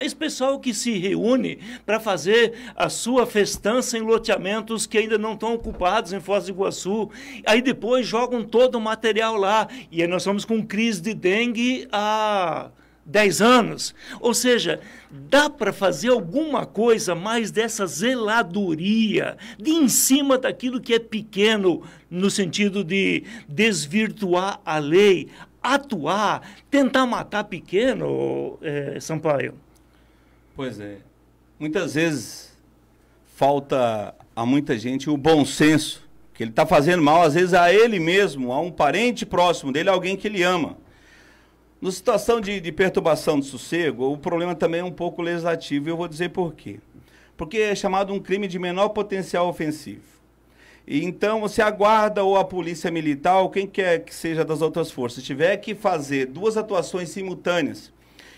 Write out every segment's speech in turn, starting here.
Esse pessoal que se reúne para fazer a sua festança em loteamentos que ainda não estão ocupados em Foz do Iguaçu, aí depois jogam todo o material lá. E aí nós estamos com crise de dengue há 10 anos. Ou seja, dá para fazer alguma coisa mais dessa zeladoria, de em cima daquilo que é pequeno, no sentido de desvirtuar a lei, atuar, tentar matar pequeno, é, Sampaio? Pois é. Muitas vezes falta a muita gente o bom senso, que ele está fazendo mal, às vezes, a ele mesmo, a um parente próximo dele, alguém que ele ama. Na situação de, de perturbação de sossego, o problema também é um pouco legislativo, e eu vou dizer por quê. Porque é chamado um crime de menor potencial ofensivo. E então, se a guarda ou a polícia militar, ou quem quer que seja das outras forças, tiver que fazer duas atuações simultâneas,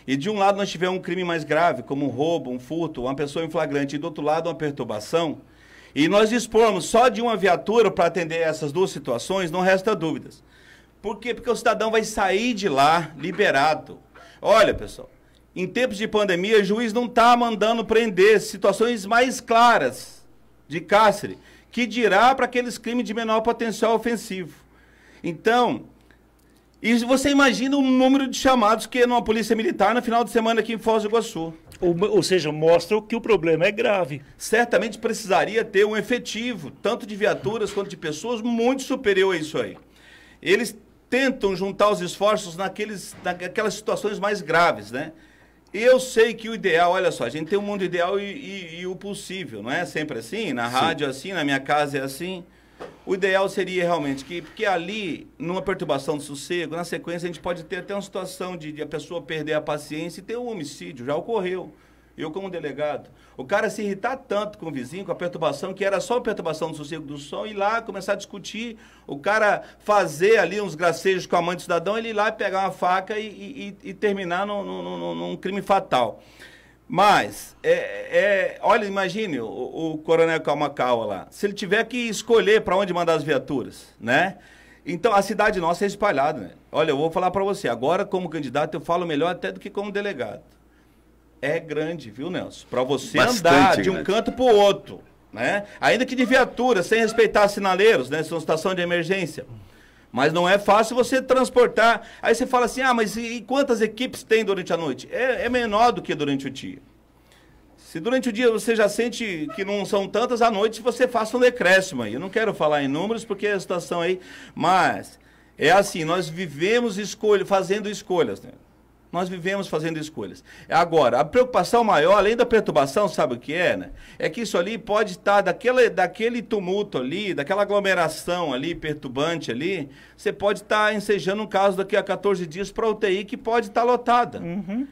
e de um lado nós tivermos um crime mais grave, como um roubo, um furto, uma pessoa em flagrante, e do outro lado uma perturbação, e nós dispormos só de uma viatura para atender essas duas situações, não resta dúvidas. Por quê? Porque o cidadão vai sair de lá liberado. Olha, pessoal, em tempos de pandemia, o juiz não está mandando prender situações mais claras de cárcere, que dirá para aqueles crimes de menor potencial ofensivo. Então, e você imagina o número de chamados que é numa polícia militar no final de semana aqui em Foz do Iguaçu. Ou, ou, seja, mostra que o problema é grave. Certamente precisaria ter um efetivo, tanto de viaturas quanto de pessoas, muito superior a isso aí. Eles tentam juntar os esforços naqueles, naquelas situações mais graves, né? Eu sei que o ideal, olha só, a gente tem um mundo ideal e, e, e o possível, não é sempre assim? Na Sim. rádio é assim, na minha casa é assim. O ideal seria realmente que, porque ali, numa perturbação de sossego, na sequência a gente pode ter até uma situação de, de a pessoa perder a paciência e ter um homicídio, já ocorreu. Eu como delegado. O cara se irritar tanto com o vizinho, com a perturbação, que era só a perturbação do sossego do som, ir lá começar a discutir, o cara fazer ali uns gracejos com a mãe do cidadão, ele ir lá pegar uma faca e, e, e terminar num, num, num, crime fatal. Mas, é, é, olha, imagine o, o coronel Calmacaua lá, se ele tiver que escolher para onde mandar as viaturas, né? Então, a cidade nossa é espalhada, né? Olha, eu vou falar para você, agora como candidato eu falo melhor até do que como delegado é grande, viu, Nelson? Para você Bastante andar de um canto para o outro, né? Ainda que de viatura, sem respeitar sinaleiros, né? São estação de emergência. Mas não é fácil você transportar. Aí você fala assim, ah, mas e quantas equipes tem durante a noite? É, é menor do que durante o dia. Se durante o dia você já sente que não são tantas, à noite você faça um decréscimo aí. Eu não quero falar em números porque é a situação aí, mas é assim, nós vivemos escolha, fazendo escolhas, né? Nós vivemos fazendo escolhas. Agora, a preocupação maior, além da perturbação, sabe o que é, né? É que isso ali pode estar daquele, daquele tumulto ali, daquela aglomeração ali, perturbante ali, você pode estar ensejando um caso daqui a 14 dias para UTI que pode estar lotada. Uhum.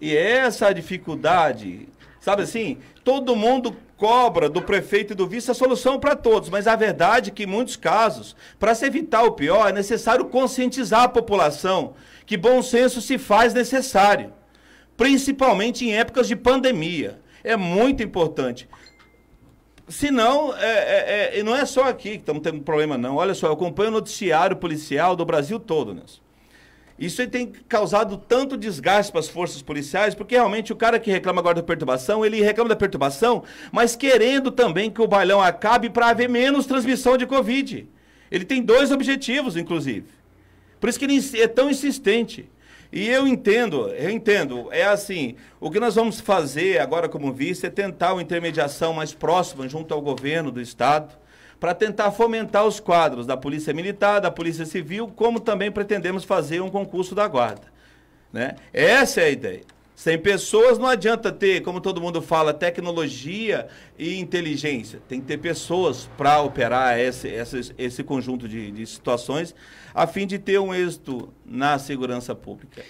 E essa dificuldade, sabe assim, todo mundo cobra do prefeito e do vice a solução para todos, mas a verdade é que em muitos casos, para se evitar o pior, é necessário conscientizar a população que bom senso se faz necessário, principalmente em épocas de pandemia. É muito importante. Se não, é, é, é, não é só aqui que estamos tendo problema, não. Olha só, eu acompanho o noticiário policial do Brasil todo, Nelson. Isso tem causado tanto desgaste para as forças policiais, porque realmente o cara que reclama agora da perturbação, ele reclama da perturbação, mas querendo também que o bailão acabe para haver menos transmissão de Covid. Ele tem dois objetivos, inclusive. Por isso que ele é tão insistente. E eu entendo, eu entendo. É assim, o que nós vamos fazer agora como vice é tentar uma intermediação mais próxima junto ao governo do Estado, para tentar fomentar os quadros da Polícia Militar, da Polícia Civil, como também pretendemos fazer um concurso da Guarda. Né? Essa é a ideia. Sem pessoas não adianta ter, como todo mundo fala, tecnologia e inteligência. Tem que ter pessoas para operar esse, esse, esse conjunto de, de situações a fim de ter um êxito na segurança pública.